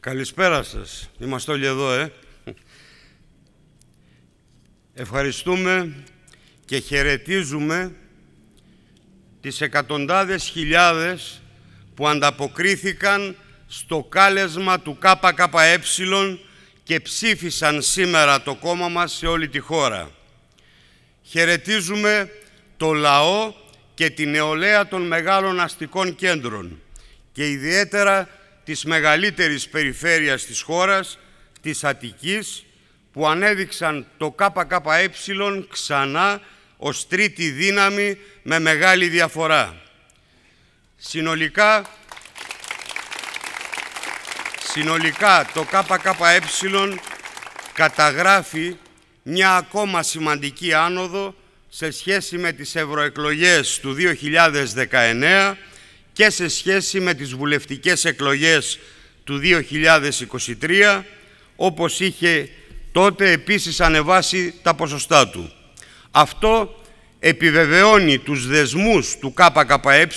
Καλησπέρα σας. Είμαστε όλοι εδώ, ε. Ευχαριστούμε και χαιρετίζουμε τις εκατοντάδες χιλιάδες που ανταποκρίθηκαν στο κάλεσμα του ΚΚΕ και ψήφισαν σήμερα το κόμμα μας σε όλη τη χώρα. Χαιρετίζουμε το λαό και την νεολαία των μεγάλων αστικών κέντρων και ιδιαίτερα της μεγαλύτερης περιφέρειας της χώρας, της Αττικής, που ανέδειξαν το ΚΚΕ ξανά ως τρίτη δύναμη με μεγάλη διαφορά. Συνολικά, συνολικά το ΚΚΕ καταγράφει μια ακόμα σημαντική άνοδο σε σχέση με τις ευρωεκλογές του 2019 και σε σχέση με τις βουλευτικές εκλογές του 2023, όπως είχε τότε επίσης ανεβάσει τα ποσοστά του. Αυτό επιβεβαιώνει τους δεσμούς του ΚΚΕ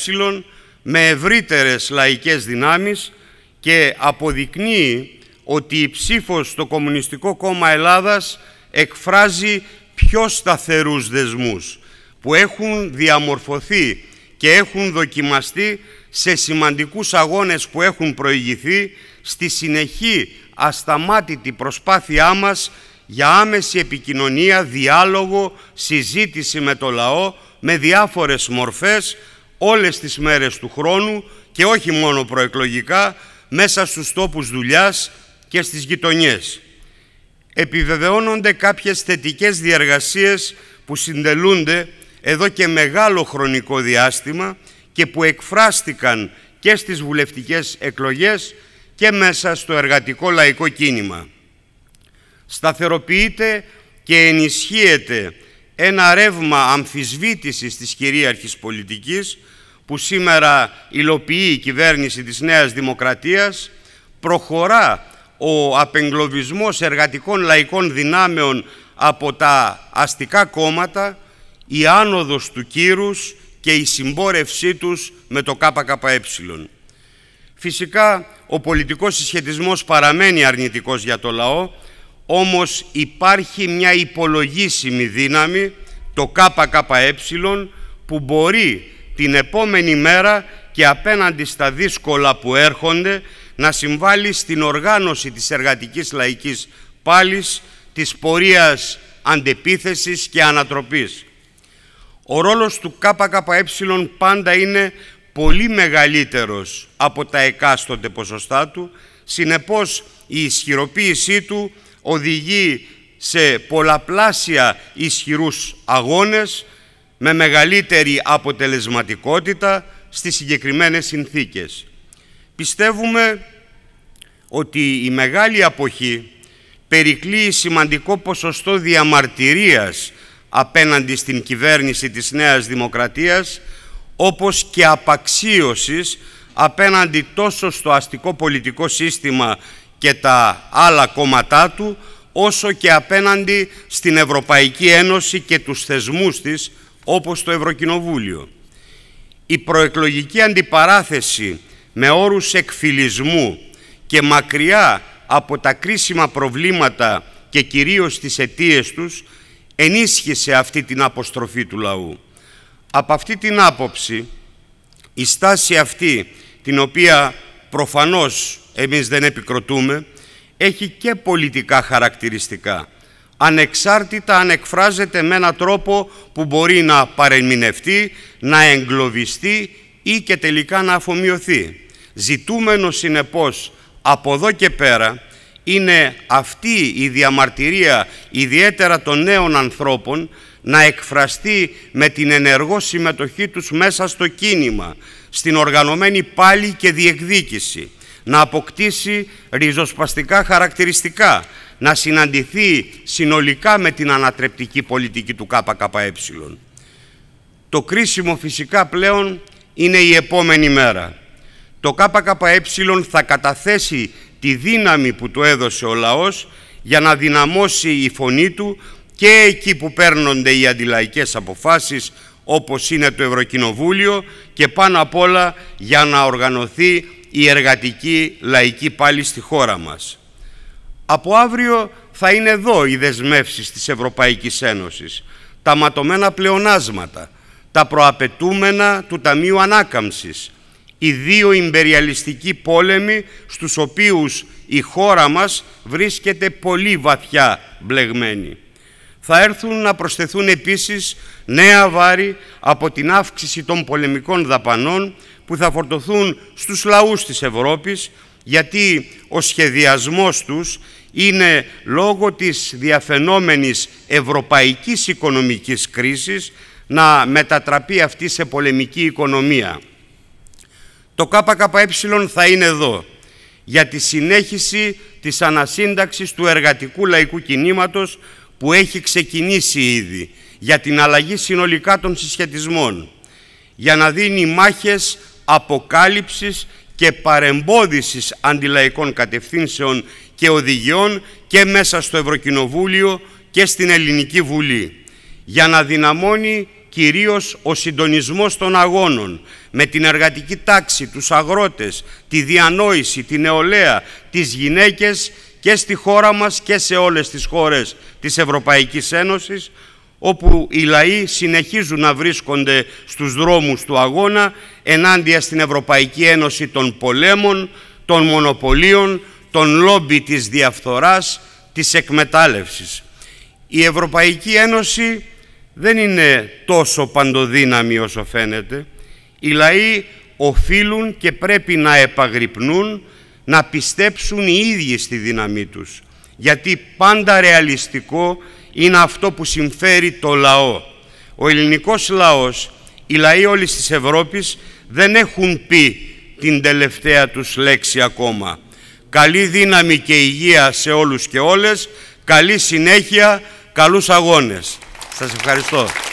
με ευρύτερες λαϊκές δυνάμεις και αποδεικνύει ότι η ψήφος στο Κομμουνιστικό Κόμμα Ελλάδας εκφράζει πιο σταθερούς δεσμούς που έχουν διαμορφωθεί και έχουν δοκιμαστεί σε σημαντικούς αγώνες που έχουν προηγηθεί στη συνεχή ασταμάτητη προσπάθειά μας για άμεση επικοινωνία, διάλογο, συζήτηση με το λαό με διάφορες μορφές όλες τις μέρες του χρόνου και όχι μόνο προεκλογικά μέσα στους τόπους δουλειάς και στις γειτονιές. Επιβεβαιώνονται κάποιες θετικές διεργασίες που συντελούνται εδώ και μεγάλο χρονικό διάστημα και που εκφράστηκαν και στις βουλευτικές εκλογές και μέσα στο εργατικό λαϊκό κίνημα. Σταθεροποιείται και ενισχύεται ένα ρεύμα αμφισβήτησης της κυρίαρχης πολιτικής που σήμερα υλοποιεί η κυβέρνηση της Νέας Δημοκρατίας, προχωρά ο απεγκλωβισμός εργατικών λαϊκών δυνάμεων από τα αστικά κόμματα, η άνοδος του κύρους και η συμπόρευσή τους με το ΚΚΕ. Φυσικά, ο πολιτικός συσχετισμός παραμένει αρνητικός για το λαό, όμως υπάρχει μια υπολογίσιμη δύναμη, το ΚΚΕ, που μπορεί την επόμενη μέρα και απέναντι στα δύσκολα που έρχονται να συμβάλλει στην οργάνωση της εργατικής λαϊκής πάλης, της πορείας αντεπίθεσης και ανατροπής. Ο ρόλος του ΚΚΕ πάντα είναι πολύ μεγαλύτερος από τα εκάστοτε ποσοστά του, συνεπώς η ισχυροποίησή του οδηγεί σε πολλαπλάσια ισχυρούς αγώνες με μεγαλύτερη αποτελεσματικότητα στις συγκεκριμένες συνθήκες. Πιστεύουμε ότι η μεγάλη αποχή περικλεί σημαντικό ποσοστό διαμαρτυρίας απέναντι στην κυβέρνηση της Νέας Δημοκρατίας όπως και απαξίωσης απέναντι τόσο στο αστικό πολιτικό σύστημα και τα άλλα κόμματά του όσο και απέναντι στην Ευρωπαϊκή Ένωση και τους θεσμούς της όπως το Ευρωκοινοβούλιο. Η προεκλογική αντιπαράθεση με όρους εκφυλισμού και μακριά από τα κρίσιμα προβλήματα και κυρίως τις αιτίες τους ενίσχυσε αυτή την αποστροφή του λαού. Από αυτή την άποψη, η στάση αυτή, την οποία προφανώς εμείς δεν επικροτούμε, έχει και πολιτικά χαρακτηριστικά, ανεξάρτητα αν εκφράζεται με έναν τρόπο που μπορεί να παρεμηνευτεί, να εγκλωβιστεί ή και τελικά να αφομοιωθεί. Ζητούμενο συνεπώς από εδώ και πέρα είναι αυτή η διαμαρτυρία ιδιαίτερα των νέων ανθρώπων να εκφραστεί με την ενεργό συμμετοχή τους μέσα στο κίνημα, στην οργανωμένη πάλι και διεκδίκηση, να αποκτήσει ριζοσπαστικά χαρακτηριστικά, να συναντηθεί συνολικά με την ανατρεπτική πολιτική του ΚΚΕ. Το κρίσιμο φυσικά πλέον είναι η επόμενη μέρα. Το ΚΚΕ θα καταθέσει τη δύναμη που του έδωσε ο λαός για να δυναμώσει η φωνή του και εκεί που παίρνονται οι αντιλαϊκές αποφάσεις όπως είναι το Ευρωκοινοβούλιο και πάνω απ' όλα για να οργανωθεί η εργατική λαϊκή πάλι στη χώρα μας. Από αύριο θα είναι εδώ οι δεσμεύσεις της Ευρωπαϊκής Ένωσης, τα ματωμένα πλεονάσματα, τα προαπαιτούμενα του Ταμείου Ανάκαμψης, οι δύο ιμπεριαλιστικοί πόλεμοι στους οποίους η χώρα μας βρίσκεται πολύ βαθιά μπλεγμένη. Θα έρθουν να προσθεθούν επίσης νέα βάρη από την αύξηση των πολεμικών δαπανών που θα φορτωθούν στους λαούς της Ευρώπης γιατί ο σχεδιασμός τους είναι λόγω της διαφαινόμενης ευρωπαϊκής οικονομικής κρίσης να μετατραπεί αυτή σε πολεμική οικονομία. Το ΚΚΕ θα είναι εδώ για τη συνέχιση της ανασύνταξης του εργατικού λαϊκού κινήματος που έχει ξεκινήσει ήδη, για την αλλαγή συνολικά των συσχετισμών, για να δίνει μάχες αποκάλυψης και παρεμπόδισης αντιλαϊκών κατευθύνσεων και οδηγιών και μέσα στο Ευρωκοινοβούλιο και στην Ελληνική Βουλή, για να δυναμώνει κυρίως ο συντονισμός των αγώνων με την εργατική τάξη, τους αγρότες, τη διανόηση, τη νεολαία, τις γυναίκες και στη χώρα μας και σε όλες τις χώρες της Ευρωπαϊκής Ένωσης όπου οι λαοί συνεχίζουν να βρίσκονται στους δρόμους του αγώνα ενάντια στην Ευρωπαϊκή Ένωση των πολέμων, των μονοπωλίων, των λόμπι της διαφθοράς, της εκμετάλλευσης. Η Ευρωπαϊκή Ένωση δεν είναι τόσο παντοδύναμη όσο φαίνεται. Οι λαοί οφείλουν και πρέπει να επαγρυπνούν, να πιστέψουν οι ίδιοι στη δύναμή τους. Γιατί πάντα ρεαλιστικό είναι αυτό που συμφέρει το λαό. Ο ελληνικός λαός, οι λαοί όλης της Ευρώπης δεν έχουν πει την τελευταία τους λέξη ακόμα. Καλή δύναμη και υγεία σε όλους και όλες, καλή συνέχεια, καλούς αγώνες. Σας ευχαριστώ.